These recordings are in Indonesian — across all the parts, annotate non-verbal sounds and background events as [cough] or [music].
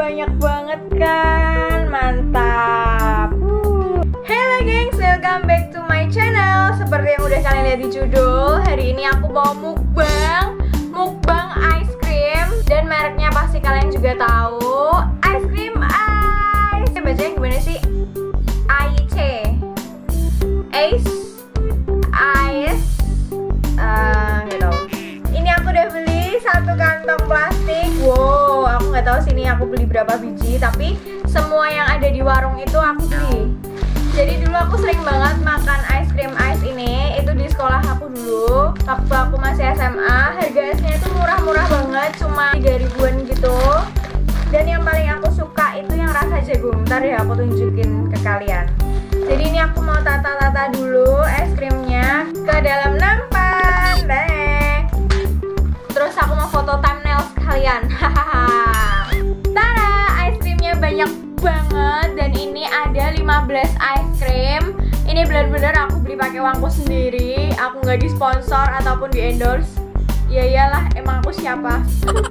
banyak banget kan? Mantap. Hello gengs, welcome back to my channel. Seperti yang udah kalian lihat di judul Hari ini aku bawa mukbang. Mukbang ice cream. Dan mereknya pasti kalian juga tahu Ice cream ice. Bacanya gimana sih? Ice nggak tahu sini aku beli berapa biji Tapi semua yang ada di warung itu aku beli. Jadi dulu aku sering banget makan ice cream ice ini Itu di sekolah aku dulu. Waktu aku masih SMA Harga ice-nya itu murah-murah banget Cuma 3 ribuan gitu. Dan yang paling aku suka itu yang rasa jagung. Ntar ya aku tunjukin ke kalian. Jadi ini aku mau tata-tata dulu es krimnya. Ke dalam ini benar-benar aku beli pakai uangku sendiri. Aku nggak disponsor ataupun di endorse ya iyalah emang aku siapa?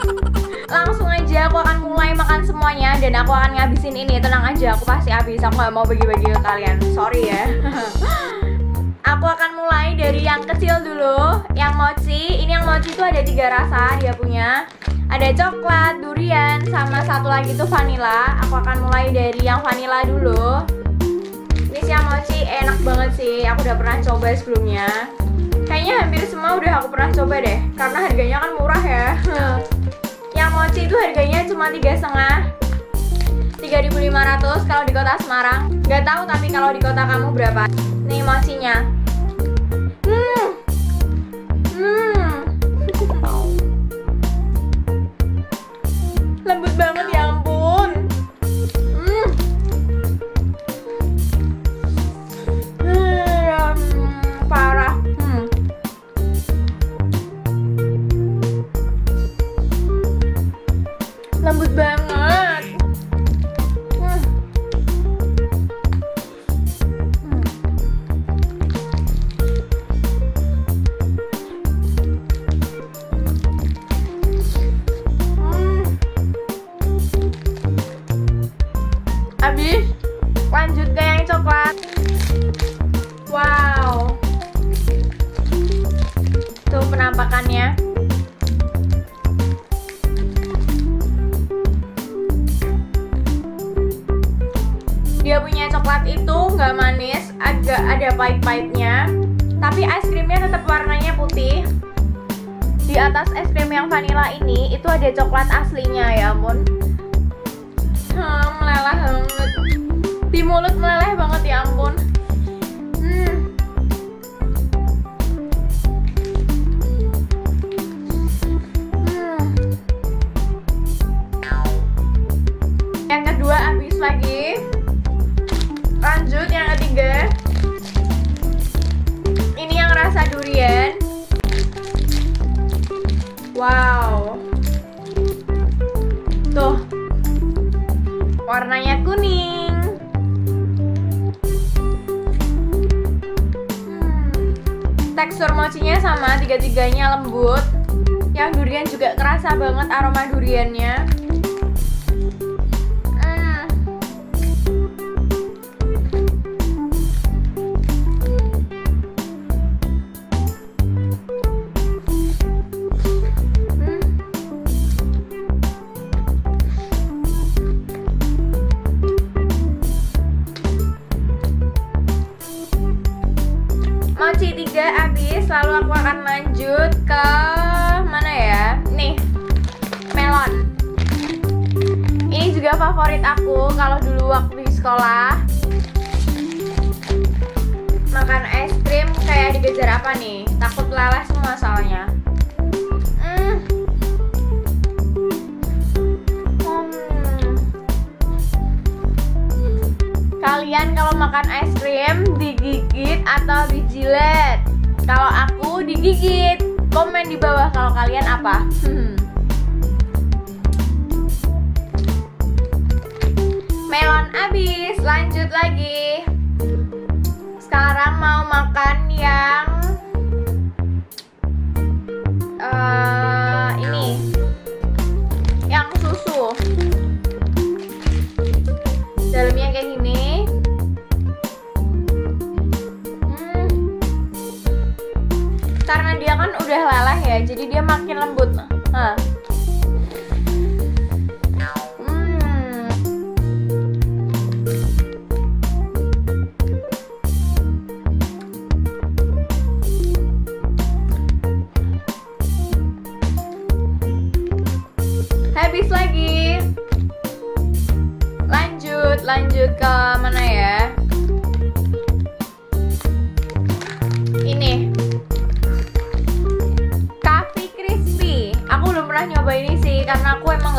[laughs] Langsung aja aku akan mulai makan semuanya dan aku akan ngabisin ini. Tenang aja aku pasti habis. Aku nggak mau bagi-bagi ke kalian. Sorry ya. [laughs] Aku akan mulai dari yang kecil dulu. Yang mochi. Ini yang mochi itu ada tiga rasa dia punya. Ada coklat, durian, sama satu lagi tuh vanilla. Aku akan mulai dari yang vanilla dulu. Yang mochi enak banget sih. Aku udah pernah coba sebelumnya. Kayaknya hampir semua udah aku pernah coba deh, karena harganya kan murah ya. [laughs] yang mochi itu harganya cuma tiga setengah. 3.500 kalau di kota Semarang. Gak tahu tapi kalau di kota kamu berapa? Nih mochinya. Coklat itu nggak manis, agak ada pahit-pahitnya. Tapi es krimnya tetap warnanya putih. Di atas es krim yang vanilla ini itu ada coklat aslinya ya ampun. Hmm, meleleh banget di mulut meleleh banget ya ampun warnanya kuning. Hmm. Tekstur mochinya sama, tiga-tiganya lembut. Yang durian juga kerasa banget aroma duriannya. Lanjut ke mana ya? Nih, melon. Ini juga favorit aku kalau dulu waktu di sekolah. Makan es krim kayak dikejar apa nih? Takut lelah semua soalnya. Hmm. Hmm. Kalian kalau makan es krim digigit atau dijilet? Kalau aku digigit. Komen di bawah kalau kalian apa. Melon habis, lanjut lagi. Sekarang mau makan yang uh, ini, yang susu. karena dia kan udah lelah ya jadi dia makin lembut. Nah. Habis lagi. Lanjut lanjut ke mana ya?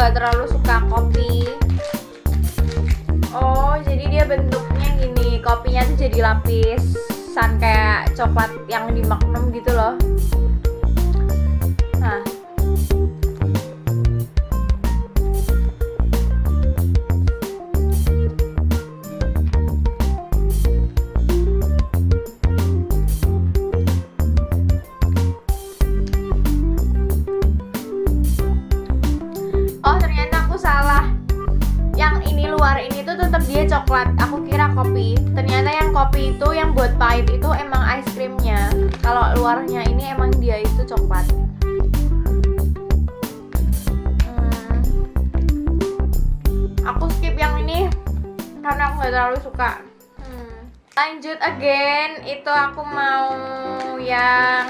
Karena aku emang gak terlalu suka kopi. Oh jadi dia bentuknya gini kopinya tuh jadi lapisan kayak coklat yang di Magnum gitu loh aku gak terlalu suka. Hmm. Lanjut again Itu aku mau yang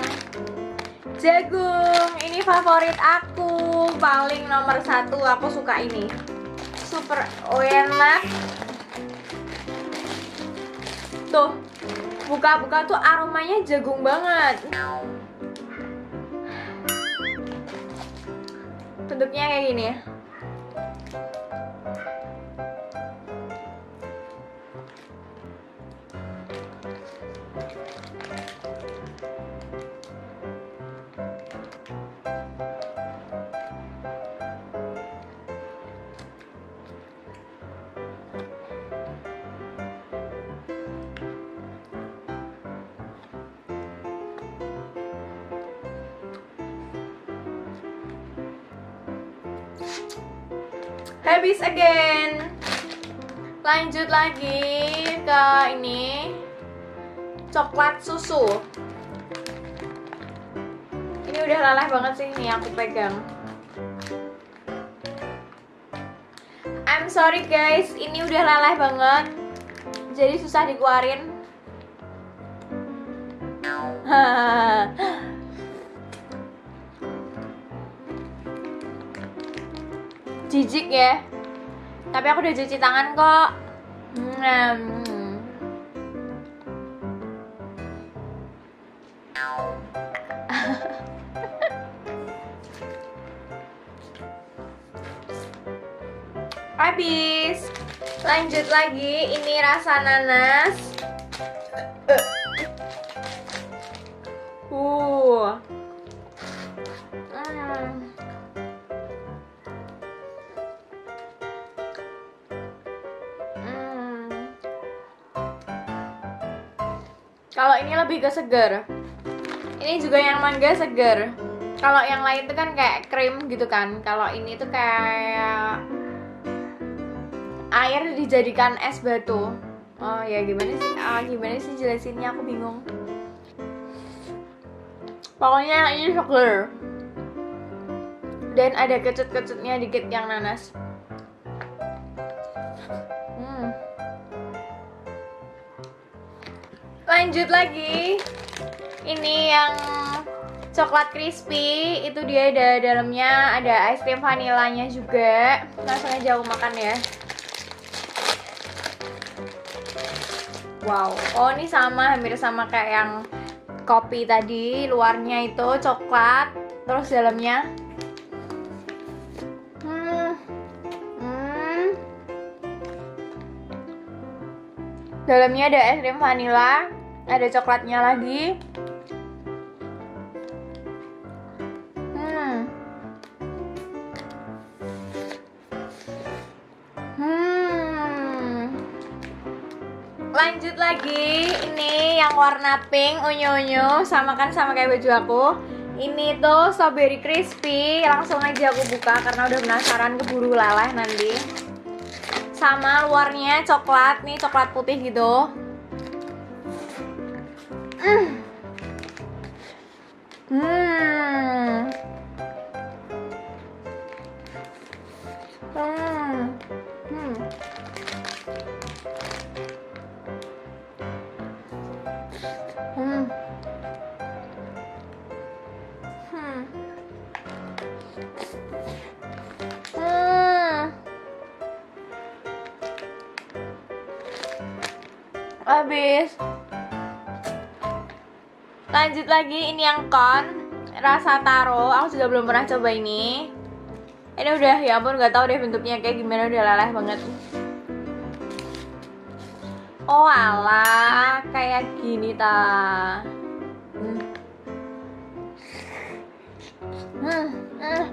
Jagung, ini favorit aku Paling nomor satu, aku suka ini. Super enak. Tuh, buka-buka tuh aromanya jagung banget. Bentuknya kayak gini Habis again. Lanjut lagi ke ini coklat susu. Ini udah laleh banget sih nih aku pegang. I'm sorry guys, ini udah laleh banget. Jadi susah dikeluarin. [laughs] jijik ya. Tapi aku udah cuci tangan kok. Hmm. [laughs] habis. Lanjut lagi. Ini rasa nanas Kalau ini lebih ke seger. Ini juga yang mangga seger. Kalau yang lain itu kan kayak krim gitu kan. Kalau ini tuh kayak air dijadikan es batu. Oh ya gimana sih? Ah, gimana sih jelasinnya aku bingung. Pokoknya ini seger. Dan ada kecut-kecutnya dikit yang nanas. Lanjut lagi. Ini yang coklat crispy itu dia ada dalamnya ada es krim vanilanya juga. Langsung aja aku makan ya. Wow, oh ini sama hampir sama kayak yang kopi tadi. Luarnya itu coklat, terus dalamnya hmm, hmm. Dalamnya ada es krim vanila, ada coklatnya lagi. Hmm. Hmm. Lanjut lagi, ini yang warna pink unyu-unyu sama kan sama kayak baju aku. Ini tuh strawberry crispy, langsung aja aku buka karena udah penasaran keburu laleh nanti. Sama luarnya coklat, nih coklat putih gitu. Hmm. Hmm. Hmm. Hmm. Hmm. Hmm. habis lanjut lagi ini yang kon rasa taro aku juga belum pernah coba ini ini udah ya ampun nggak tahu deh bentuknya kayak gimana udah leleh banget oh ala kayak gini ta hmm. Hmm. Hmm.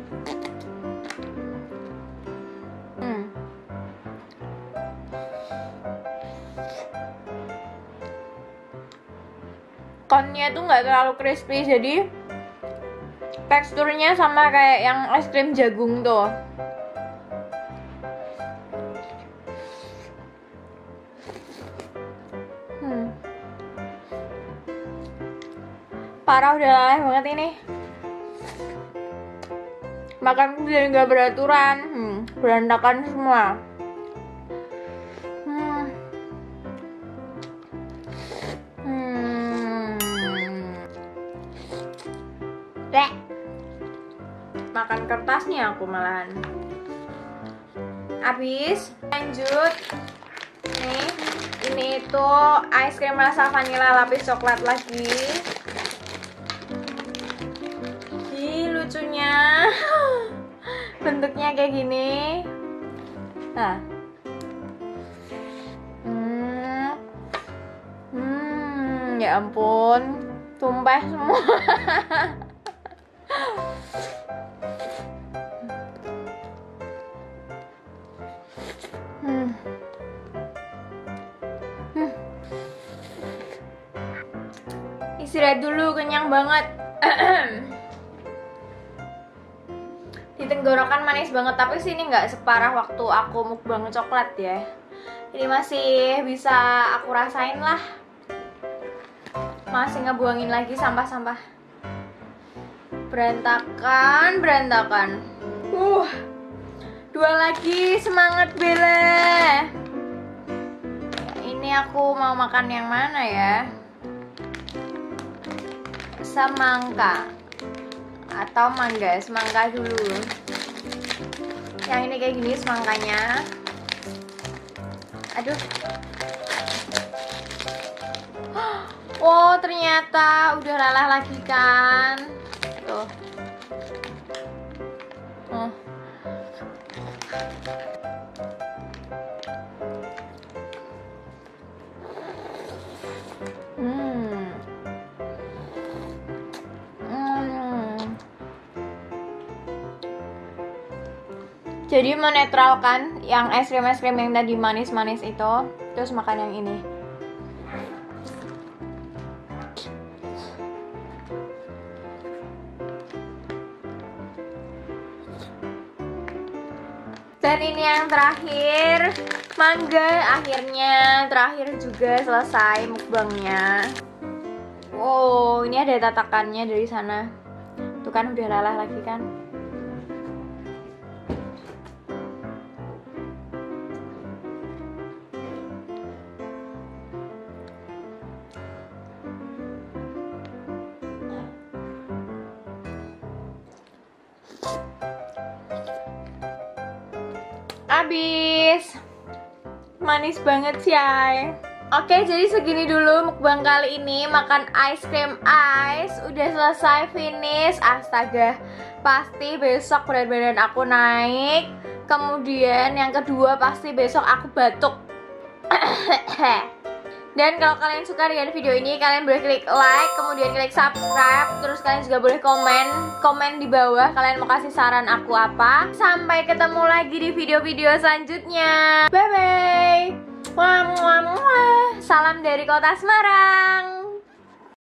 Konnya tuh nggak terlalu crispy jadi teksturnya sama kayak yang es krim jagung tuh. Hmm. parah udah leleh banget ini. Makanku jadi nggak beraturan hmm, berantakan semua Makan kertasnya aku malahan. Habis lanjut. Nih ini itu ice cream rasa vanilla lapis coklat lagi. Ih, lucunya. [laughs] Bentuknya kayak gini. Nah. Hmm. hmm ya ampun. Tumpah semua [laughs] Istirahat dulu, kenyang banget. [clears throat] Di tenggorokan manis banget, tapi sini nggak separah waktu aku mukbang coklat ya. Ini masih bisa aku rasain lah. Masih ngebuangin lagi sampah-sampah. Berantakan, berantakan. Uh, dua lagi semangat Bella. Ini aku mau makan yang mana ya? Semangka atau mangga? Semangka dulu. Yang ini kayak gini semangkanya. Aduh. [gasps] Oh, ternyata udah lelah lagi kan. Jadi menetralkan yang es krim es krim yang tadi manis-manis itu, terus makan yang ini. Dan ini yang terakhir, mangga akhirnya terakhir juga selesai mukbangnya. Wow, ini ada tatakannya dari sana. Tuh kan udah lelah lagi kan. Manis banget sih Oke jadi segini dulu mukbang kali ini. Makan ice cream ice. Udah selesai finish. Astaga. Pasti besok berat badan aku naik. Kemudian yang kedua pasti besok aku batuk [clears throat] Dan kalau kalian suka dengan video ini, kalian boleh klik like, kemudian klik subscribe, terus kalian juga boleh komen, komen di bawah kalian mau kasih saran aku apa. Sampai ketemu lagi di video-video selanjutnya. Bye bye. Salam dari Kota Semarang.